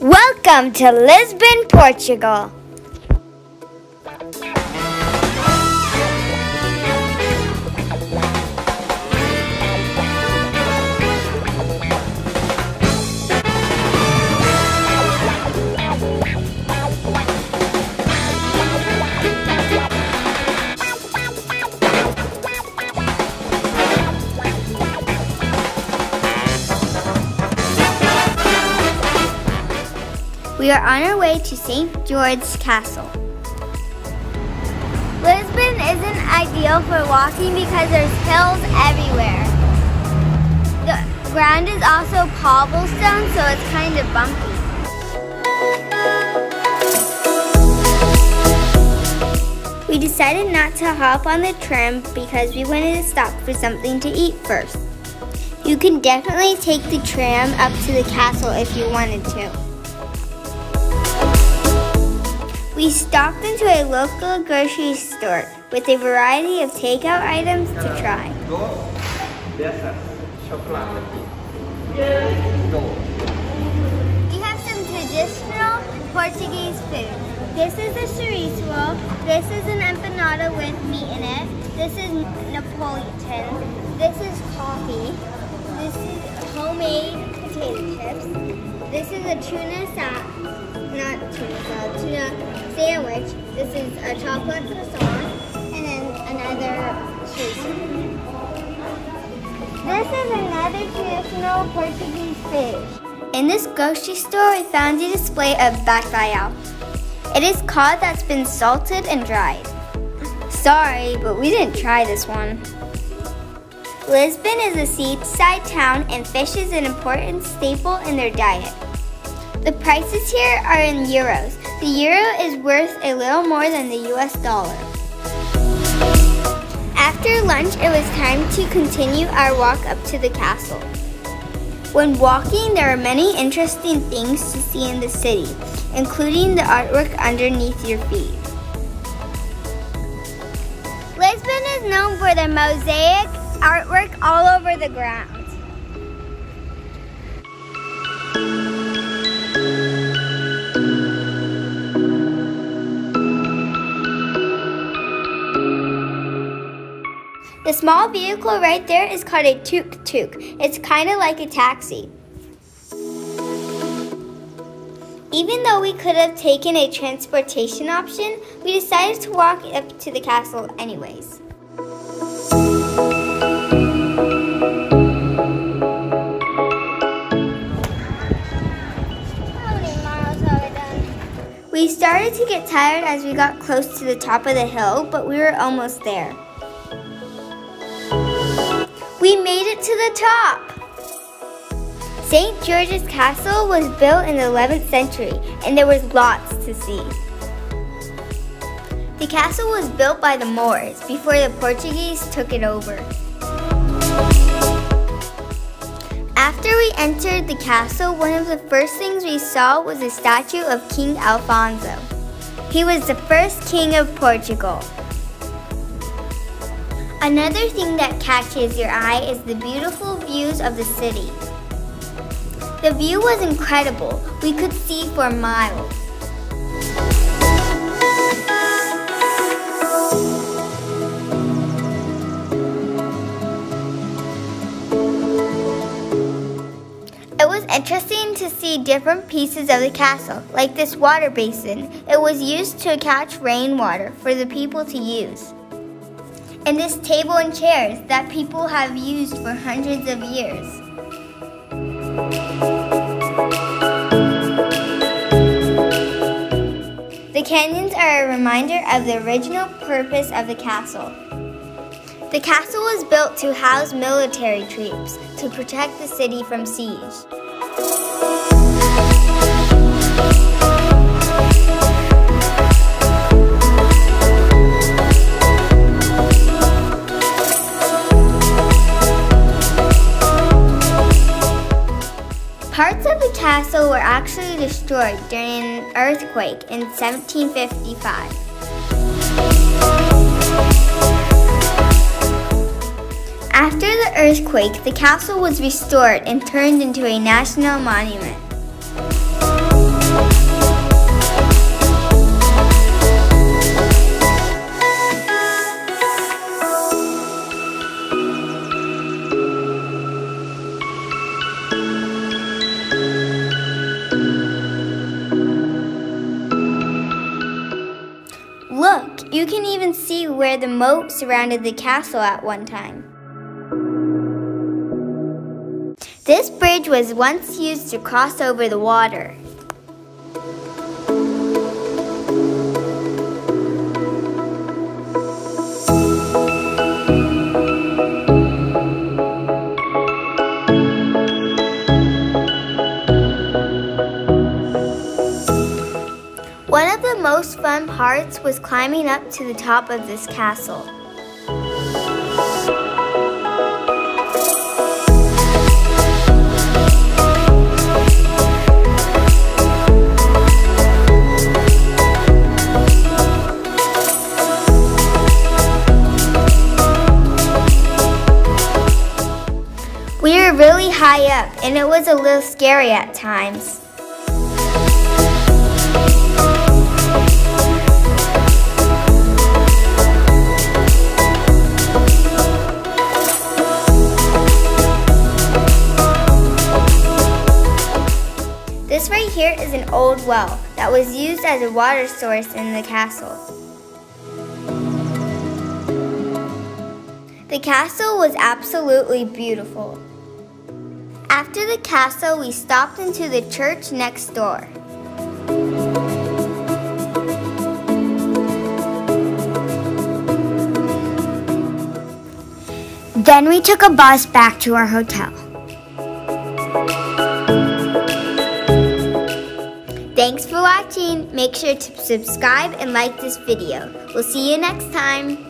Welcome to Lisbon, Portugal. We are on our way to St. George's Castle. Lisbon isn't ideal for walking because there's hills everywhere. The ground is also cobblestone, so it's kind of bumpy. We decided not to hop on the tram because we wanted to stop for something to eat first. You can definitely take the tram up to the castle if you wanted to. We stopped into a local grocery store with a variety of takeout items to try. We have some traditional Portuguese food. This is a chorizo. This is an empanada with meat in it. This is Napolitan. This is coffee. This is homemade potato chips. This is a tuna not tuna salad, tuna sandwich. This is a chocolate croissant, and then another cheese. This is another traditional Portuguese fish. In this grocery store, we found a display of bacalhau. It is cod that's been salted and dried. Sorry, but we didn't try this one. Lisbon is a seaside town and fish is an important staple in their diet. The prices here are in euros. The euro is worth a little more than the US dollar. After lunch, it was time to continue our walk up to the castle. When walking, there are many interesting things to see in the city, including the artwork underneath your feet. Lisbon is known for the mosaic artwork all over the ground. The small vehicle right there is called a tuk-tuk. It's kind of like a taxi. Even though we could have taken a transportation option, we decided to walk up to the castle anyways. Started to get tired as we got close to the top of the hill, but we were almost there. We made it to the top! St. George's Castle was built in the 11th century and there was lots to see. The castle was built by the Moors before the Portuguese took it over. After we entered the castle, one of the first things we saw was a statue of King Alfonso. He was the first king of Portugal Another thing that catches your eye is the beautiful views of the city. The view was incredible. We could see for miles. Different pieces of the castle, like this water basin. It was used to catch rainwater for the people to use and this table and chairs that people have used for hundreds of years. The canyons are a reminder of the original purpose of the castle. The castle was built to house military troops to protect the city from siege. Parts of the castle were actually destroyed during an earthquake in 1755. After the earthquake, the castle was restored and turned into a national monument. You can even see where the moat surrounded the castle at one time. This bridge was once used to cross over the water. Was climbing up to the top of this castle. We were really high up and it was a little scary at times. Old well that was used as a water source in the castle. The castle was absolutely beautiful. After the castle, we stopped into the church next door. Then we took a bus back to our hotel. Thanks for watching. Make sure to subscribe and like this video. We'll see you next time.